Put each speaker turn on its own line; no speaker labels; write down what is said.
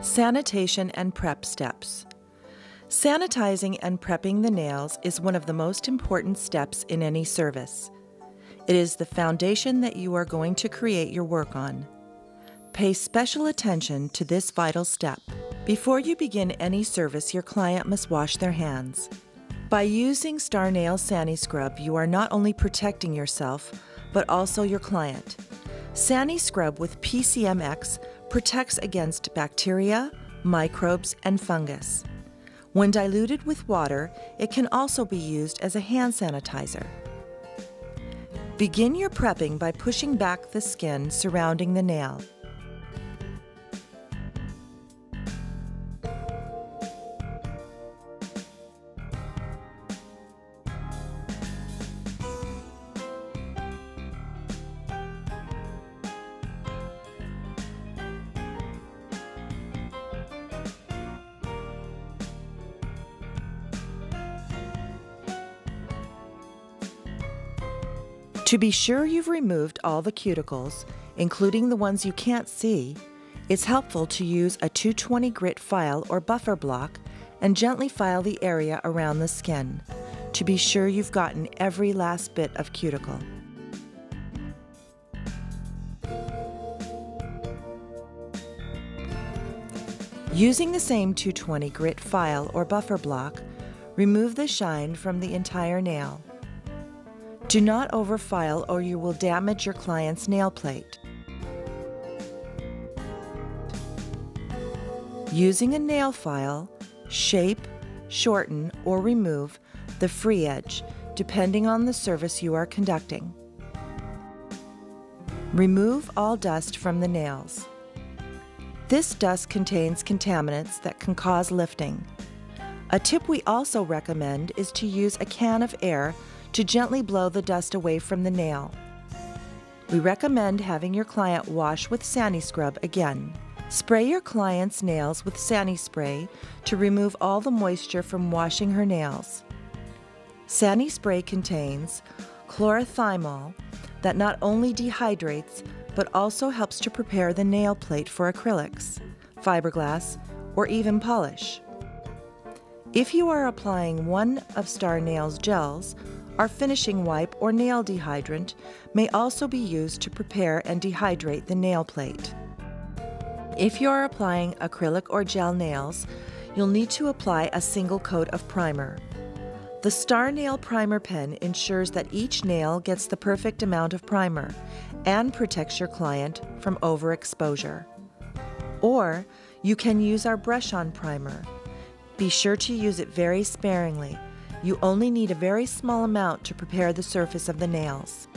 Sanitation and prep steps. Sanitizing and prepping the nails is one of the most important steps in any service. It is the foundation that you are going to create your work on. Pay special attention to this vital step. Before you begin any service, your client must wash their hands. By using Star Nail Sani Scrub, you are not only protecting yourself, but also your client. Sani Scrub with PCMX protects against bacteria, microbes, and fungus. When diluted with water, it can also be used as a hand sanitizer. Begin your prepping by pushing back the skin surrounding the nail. To be sure you've removed all the cuticles, including the ones you can't see, it's helpful to use a 220 grit file or buffer block and gently file the area around the skin to be sure you've gotten every last bit of cuticle. Using the same 220 grit file or buffer block, remove the shine from the entire nail. Do not overfile or you will damage your client's nail plate. Using a nail file, shape, shorten, or remove the free edge, depending on the service you are conducting. Remove all dust from the nails. This dust contains contaminants that can cause lifting. A tip we also recommend is to use a can of air to gently blow the dust away from the nail. We recommend having your client wash with Sani Scrub again. Spray your client's nails with Sani Spray to remove all the moisture from washing her nails. Sani Spray contains chlorothymol that not only dehydrates but also helps to prepare the nail plate for acrylics, fiberglass, or even polish. If you are applying one of Star Nails gels, our finishing wipe or nail dehydrant may also be used to prepare and dehydrate the nail plate. If you are applying acrylic or gel nails, you'll need to apply a single coat of primer. The Star Nail Primer Pen ensures that each nail gets the perfect amount of primer and protects your client from overexposure. Or you can use our brush on primer. Be sure to use it very sparingly you only need a very small amount to prepare the surface of the nails.